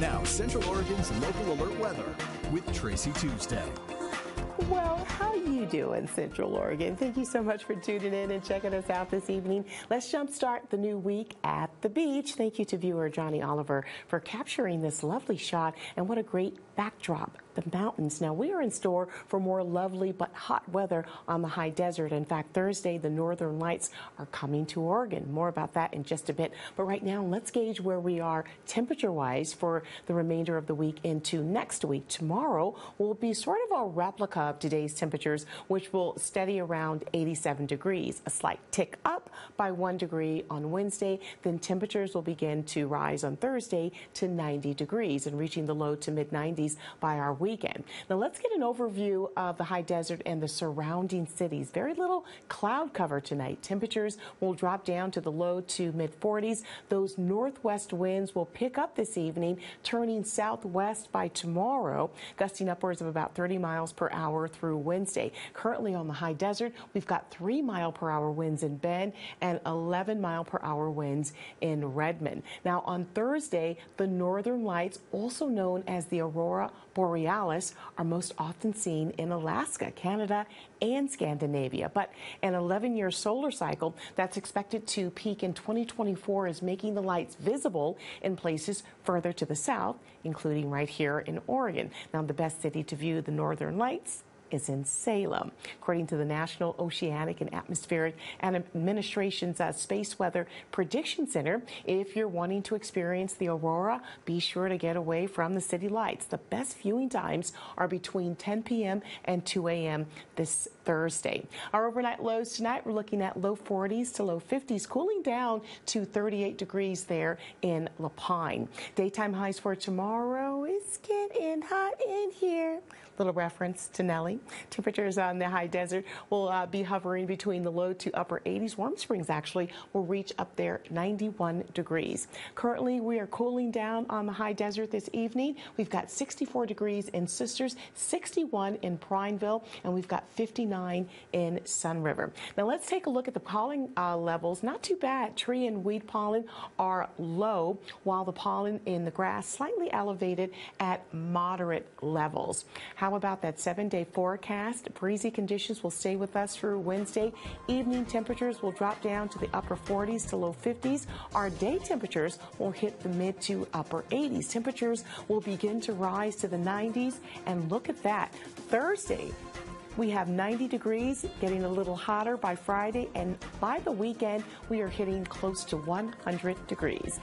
Now, Central Oregon's local alert weather with Tracy Tuesday. Well, how you doing, Central Oregon? Thank you so much for tuning in and checking us out this evening. Let's jumpstart the new week at the beach. Thank you to viewer Johnny Oliver for capturing this lovely shot and what a great backdrop the mountains. Now, we are in store for more lovely but hot weather on the high desert. In fact, Thursday, the northern lights are coming to Oregon. More about that in just a bit. But right now, let's gauge where we are temperature wise for the remainder of the week into next week. Tomorrow will be sort of a replica of today's temperatures, which will steady around 87 degrees. A slight tick up by one degree on Wednesday. Then temperatures will begin to rise on Thursday to 90 degrees and reaching the low to mid 90s by our weekend. Now let's get an overview of the high desert and the surrounding cities. Very little cloud cover tonight. Temperatures will drop down to the low to mid 40s. Those northwest winds will pick up this evening, turning southwest by tomorrow, gusting upwards of about 30 miles per hour through Wednesday. Currently on the high desert, we've got 3 mile per hour winds in Bend and 11 mile per hour winds in Redmond. Now on Thursday, the northern lights, also known as the aurora borealis are most often seen in Alaska, Canada, and Scandinavia. But an 11 year solar cycle that's expected to peak in 2024 is making the lights visible in places further to the south, including right here in Oregon. Now, the best city to view the northern lights is in Salem. According to the National Oceanic and Atmospheric Administration's uh, Space Weather Prediction Center, if you're wanting to experience the aurora, be sure to get away from the city lights. The best viewing times are between 10 p.m. and 2 a.m. this Thursday. Our overnight lows tonight, we're looking at low 40s to low 50s, cooling down to 38 degrees there in La Pine. Daytime highs for tomorrow is getting hot in here. Little reference to Nelly. Temperatures on the high desert will uh, be hovering between the low to upper 80s. Warm Springs actually will reach up there 91 degrees. Currently, we are cooling down on the high desert this evening. We've got 64 degrees in Sisters, 61 in Prineville, and we've got 59 in Sunriver. Now let's take a look at the pollen uh, levels. Not too bad. Tree and weed pollen are low, while the pollen in the grass slightly elevated at moderate levels. How about that seven-day forecast? Breezy conditions will stay with us through Wednesday. Evening temperatures will drop down to the upper 40s to low 50s. Our day temperatures will hit the mid to upper 80s. Temperatures will begin to rise to the 90s. And look at that. Thursday, we have 90 degrees, getting a little hotter by Friday, and by the weekend, we are hitting close to 100 degrees.